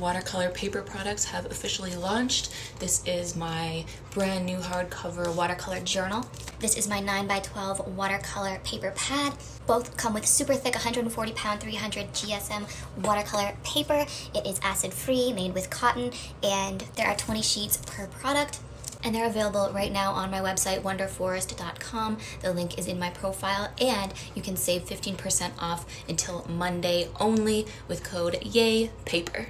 Watercolor paper products have officially launched. This is my brand new hardcover watercolor journal. This is my 9x12 watercolor paper pad. Both come with super thick 140 pound 300 GSM watercolor paper. It is acid free, made with cotton, and there are 20 sheets per product and they're available right now on my website wonderforest.com the link is in my profile and you can save 15% off until monday only with code yay paper